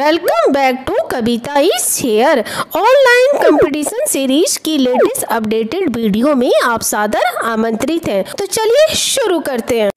Welcome back to Kavita is share online competition series की latest updated video में आप सादर आमंत्रित हैं। तो चलिए शुरू करते हैं।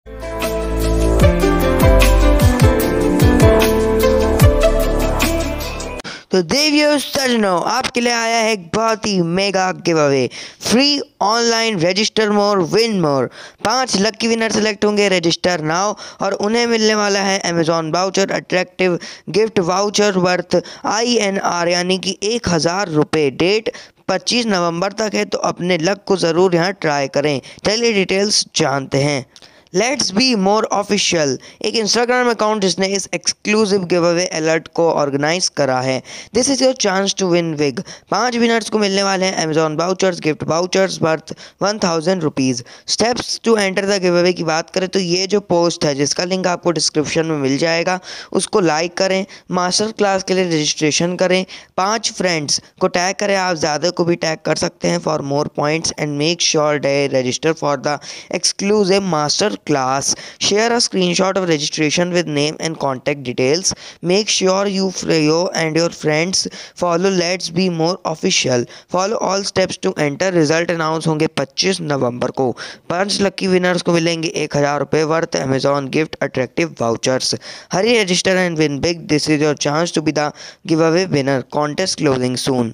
तो देवियों, सजनों, आपके लिए आया है एक बहुत ही mega giveaway free online register more win more पाँच लकी विनर सेलेक्ट होंगे रजिस्टर नाउ और उन्हें मिलने वाला है Amazon voucher attractive gift voucher worth I N R यानी कि एक हज़ार रुपये डेट 25 नवंबर तक है तो अपने लक को ज़रूर यहाँ ट्राई करें। चलिए डिटेल्स जानते हैं। लेट्स बी मोर ऑफिशियल एक इंस्टाग्राम अकाउंट जिसने इस एक्सक्लूसिव गिव अवे अलर्ट को ऑर्गेनाइज करा है। This is your chance to win big पाँच विनर्स को मिलने वाले हैं। Amazon vouchers gift vouchers worth one thousand rupees steps to enter the giveaway की बात करें तो ये जो पोस्ट है, जिसका लिंक आपको डिस्क्रिप्शन में मिल जाएगा, उसको लाइक करें मास्टर क्लास के लिए रजिस्ट्रेशन करें। पाँच फ्रेंड्स को टैग करें। आप ज़्यादा को भी टैग कर सकते हैं। For more points and make sure they register for the exclusive master class. Share a screenshot of registration with name and contact details. Make sure you, you and your friends follow Let's Be More Official. Follow all steps to enter. Result announce होंगे 25 नवंबर को पाँच lucky winners को मिलेंगे एक हज़ार रुपये worth Amazon gift attractive vouchers hurry register and win big this is your chance to be the giveaway winner contest closing soon